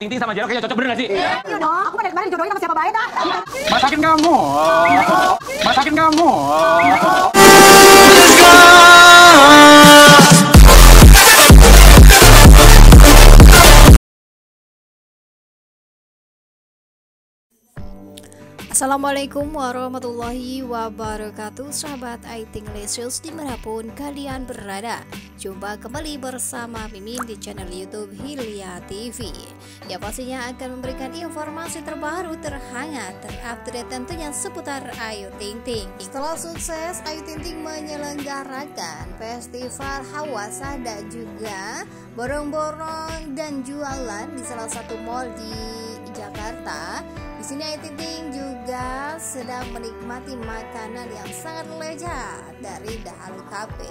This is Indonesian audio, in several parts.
Ting sama Jero kayaknya cocok bener gak sih? Iya dong, aku dari kemarin jodohin sama siapa baik dah. Masakin kamu. Masakin kamu. Assalamualaikum warahmatullahi wabarakatuh Sahabat Aiting Lesius di mana pun kalian berada. Jumpa kembali bersama Mimin di channel Youtube Hilya TV Ya pastinya akan memberikan informasi terbaru, terhangat, terupdate tentunya seputar Ayu Ting Ting. Setelah sukses Ayu Ting Ting menyelenggarakan festival Hawasa dan juga borong-borong dan jualan di salah satu mall di Jakarta di sini Ayu Ting juga sedang menikmati makanan yang sangat lezat dari Dahalu Cafe.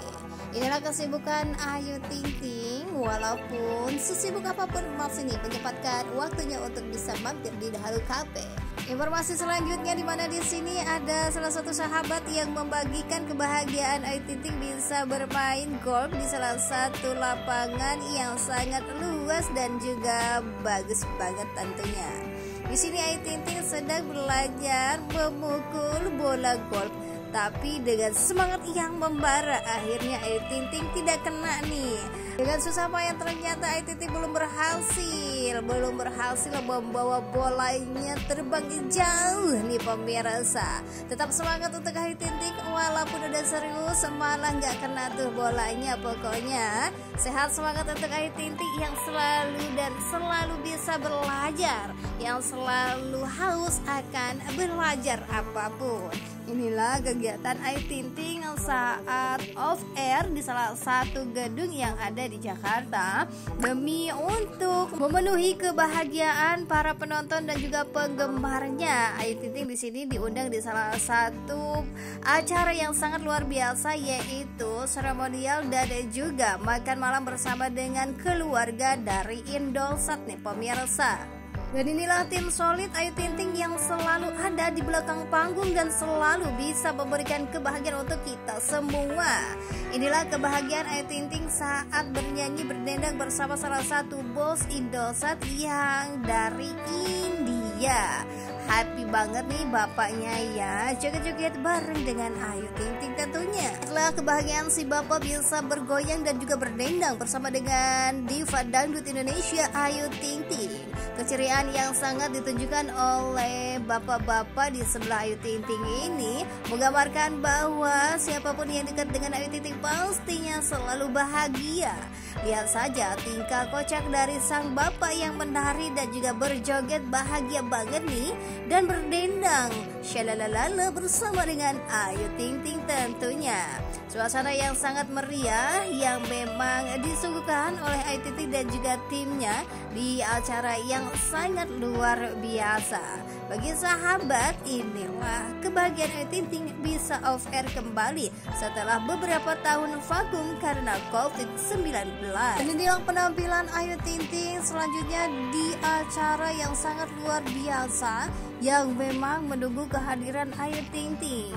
Inilah kesibukan Ayu Ting Ting walaupun sesibuk apa pun masih nih menyempatkan waktunya untuk bisa mampir di Dahalu Cafe. Informasi selanjutnya di mana di sini ada salah satu sahabat yang membagikan kebahagiaan Ayu Ting Ting bisa bermain golf di salah satu lapangan yang sangat luas dan juga bagus banget tentunya. Di sini Ayu Ting sedang belajar memukul bola golf tapi dengan semangat yang membara akhirnya Ayu Ting tidak kena nih. Dengan susah payah ternyata Ayu Ting belum berhasil belum berhasil membawa bolanya terbang jauh nih pemirsa. Tetap semangat untuk Ting Ting walaupun udah serius malah nggak kena tuh bolanya pokoknya. Sehat semangat untuk Ting Ting yang selalu dan selalu bisa belajar yang selalu haus akan belajar apa pun. Inilah kegiatan Ayu Ting Ting saat off air di salah satu gedung yang ada di Jakarta. Demi untuk memenuhi kebahagiaan para penonton dan juga penggemarnya. Ayu Ting di sini diundang di salah satu acara yang sangat luar biasa yaitu seremonial dan juga makan malam bersama dengan keluarga dari Indosat nih pemirsa. Dan inilah tim solid Ayu Ting Ting yang selalu ada di belakang panggung dan selalu bisa memberikan kebahagiaan untuk kita semua. Inilah kebahagiaan Ayu Ting Ting saat bernyanyi berdendang bersama salah satu bos Indosat yang dari India. Happy banget nih bapaknya ya Joget-joget bareng dengan Ayu Ting Ting tentunya Setelah kebahagiaan si bapak bisa bergoyang dan juga berdendang Bersama dengan diva dangdut Indonesia Ayu Ting Ting Keceriaan yang sangat ditunjukkan oleh bapak-bapak di sebelah Ayu Ting Ting ini Menggambarkan bahwa siapa pun yang dekat dengan Ayu Ting Ting pastinya selalu bahagia. Lihat saja tingkah kocak dari sang bapak yang menari dan juga berjoget bahagia banget nih dan berdendang shalalalala bersama dengan Ayu Ting Ting tentunya. Suasana yang sangat meriah yang memang disuguhkan oleh Ayu Ting Ting dan juga timnya di acara yang sangat luar biasa. Bagi sahabat, inilah kebahagiaan Ayu Ting Ting bisa off air kembali setelah beberapa tahun vakum karena COVID-19. Dan inilah penampilan Ayu Ting Ting selanjutnya di acara yang sangat luar biasa yang memang menunggu kehadiran Ayu Ting Ting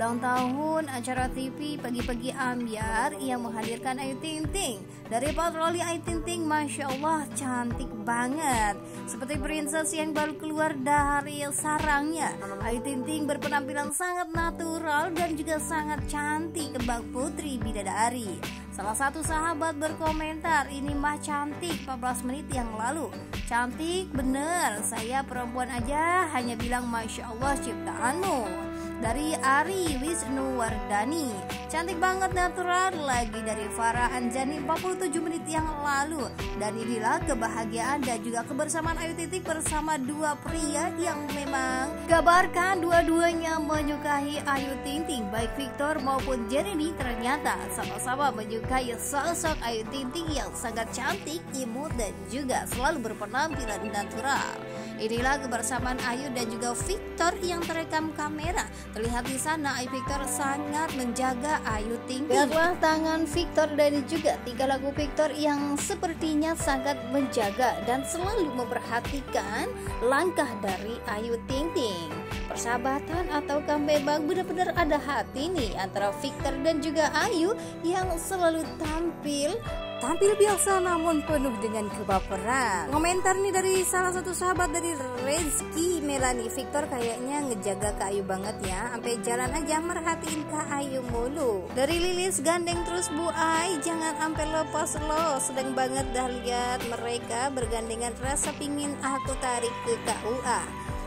ulang tahun acara TV pagi-pagi ambiar yang menghadirkan Ayu Ting Ting dari patroli Ayu Ting Masya Allah cantik banget. Seperti princess yang baru keluar dari sarangnya. Ayu Ting berpenampilan sangat natural dan juga sangat cantik. Kebak putri bidadari. Salah satu sahabat berkomentar, ini mah cantik 14 menit yang lalu. Cantik bener, saya perempuan aja hanya bilang Masya Allah ciptaanmu. Dari Ari Wisnuwardani Cantik banget natural. Lagi dari Farah Anjani 47 menit yang lalu. Dan inilah kebahagiaan dan juga kebersamaan. Ayu Titik bersama dua pria yang memang Kabarkan dua-duanya menyukai Ayu Ting Baik Victor maupun Jeremy ternyata sama-sama menyukai sosok Ayu Ting yang sangat cantik, imut dan juga selalu berpenampilan natural. Inilah kebersamaan Ayu dan juga Victor yang terekam kamera. Terlihat di sana Ayu Victor sangat menjaga Ayu Ting Ting. Tangan Victor dan juga tiga lagu Victor yang sepertinya sangat menjaga dan selalu memperhatikan langkah dari Ayu Ting Ting. Persahabatan ataukah memang benar-benar ada hati nih antara Victor dan juga Ayu yang selalu tampil tampil biasa namun penuh dengan kebaperan. Komentar nih dari salah satu sahabat dari Rezeki Melani Victor kayaknya ngejaga Kak Ayu banget ya. Sampai jalan aja merhatiin Kak Ayu mulu. Dari Lilis gandeng terus Bu Ai, jangan sampai lepas lo. Sedang banget dah lihat mereka bergandengan rasa pingin aku tarik ke KUA.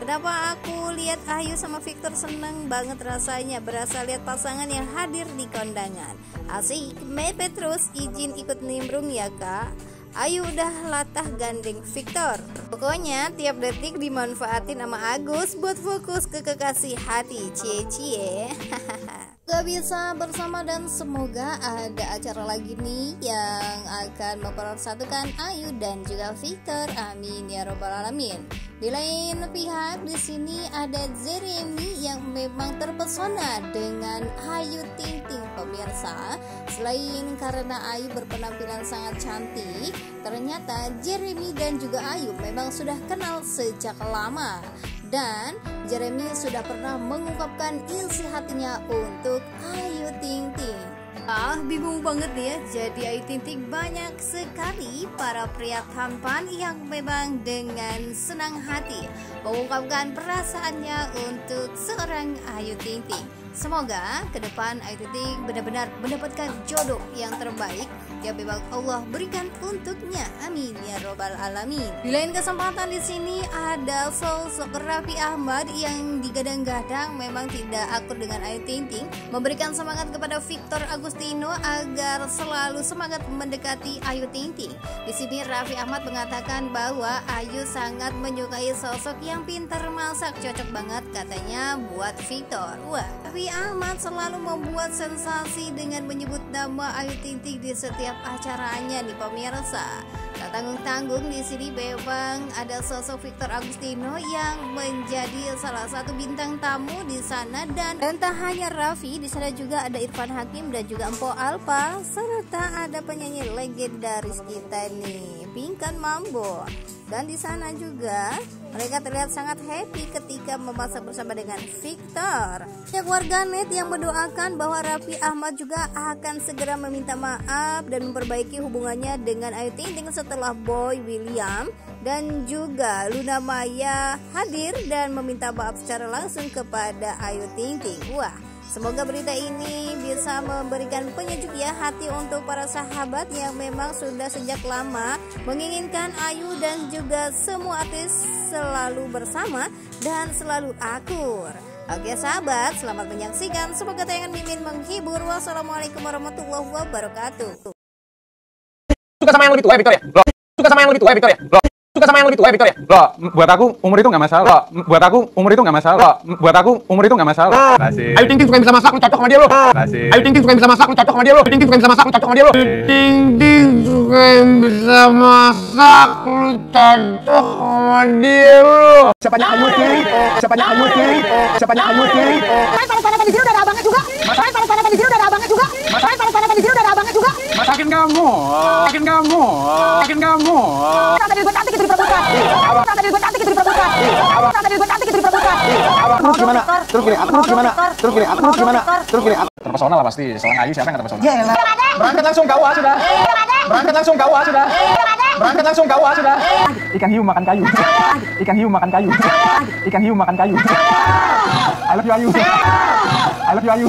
Kenapa aku lihat Ayu sama Victor seneng banget rasanya berasa lihat pasangan yang hadir di kondangan. Asik, mepet terus izin ikut nimbrung ya kak. Ayu udah latah gandeng Victor. Pokoknya tiap detik dimanfaatin sama Agus buat fokus ke kekasih hati. Cie cie. Gak bisa bersama dan semoga ada acara lagi nih yang akan mempersatukan Ayu dan juga Victor. Amin ya robbal alamin. Di lain pihak di sini ada Jeremy yang memang terpesona dengan Ayu Ting Ting pemirsa. Selain karena Ayu berpenampilan sangat cantik, ternyata Jeremy dan juga Ayu memang sudah kenal sejak lama dan Jeremy sudah pernah mengungkapkan isi hatinya untuk Ayu. Ah, bingung banget ya. Jadi Ayu Ting banyak sekali para pria tampan yang memang dengan senang hati mengungkapkan perasaannya untuk seorang Ayu Ting. Semoga ke depan Ayu Ting benar-benar mendapatkan jodoh yang terbaik yang memang Allah berikan untuknya. Amin ya robbal alamin. Di lain kesempatan di sini ada sosok Raffi Ahmad yang digadang-gadang memang tidak akur dengan Ayu Ting, memberikan semangat kepada Victor Agustino agar selalu semangat mendekati Ayu Ting Ting. Di sini Raffi Ahmad mengatakan bahwa Ayu sangat menyukai sosok yang pintar masak, cocok banget katanya buat Victor. Wah, tapi Raffi Ahmad selalu membuat sensasi dengan menyebut nama Ayu Ting Ting di setiap acaranya nih pemirsa. Tak tanggung-tanggung di sini memang ada sosok Victor Agustino yang menjadi salah satu bintang tamu di sana. Dan dan tak hanya Raffi di sana juga ada Irfan Hakim dan juga Empo Alpa serta ada penyanyi legendaris kita nih Pinkan Mambo dan di sana juga mereka terlihat sangat happy ketika memasak bersama dengan Victor. Banyak warganet yang mendoakan bahwa Raffi Ahmad juga akan segera meminta maaf dan memperbaiki hubungannya dengan Ayu Ting Ting setelah Boy William dan juga Luna Maya hadir dan meminta maaf secara langsung kepada Ayu Ting Ting. Wah, Semoga berita ini bisa memberikan penyejuk ya hati untuk para sahabat yang memang sudah sejak lama menginginkan Ayu dan juga semua artis selalu bersama dan selalu akur. Oke sahabat, selamat menyaksikan. Semoga tayangan Mimin menghibur. Wassalamualaikum warahmatullahi wabarakatuh. Suka sama yang lebih tua ya, Victor? Loh, suka sama yang lebih tua ya, Victor? Loh, suka sama yang lebih tua ya Victor ya? Loh, buat aku umur itu nggak masalah. Loh, buat aku umur itu nggak masalah. Loh, buat aku umur itu nggak masalah. Kasih. Ayu Ting Ting suka yang bisa masak, lu cocok sama dia lo. Kasih. Ayu Ting Ting suka yang bisa masak, lu cocok sama dia lo. Ayu Ting Ting suka yang bisa masak, lu cocok sama dia lo. Ting Ting suka yang bisa masak, lu cocok sama dia lo. Siapanya Ayu Ting? Siapanya Ayu Ting? Siapanya Ayu Ting? Saya panas-panasan di sini udah ada abangnya juga. Saya panas-panasan di sini udah ada abangnya juga. Saya panas-panasan di sini udah ada abangnya juga. Masakin kamu, masakin kamu, masakin kamu. Kata diri gue cantik itu diperbutkan. Kata diri gue cantik itu diperbutkan. Kata diri gue cantik itu diperbutkan. Terus gimana? Terus gini, aku terus gimana? Terus gini, aku terus gimana? Terus gini, aku Terpesona lah pasti, seorang Ayu siapa yang terpesona? Berangkat langsung kau sudah. Berangkat langsung kau sudah. Berangkat langsung kau sudah. Ikan hiu makan kayu. Ikan hiu makan kayu. Ikan hiu makan kayu. I love you Ayu. I love you Ayu.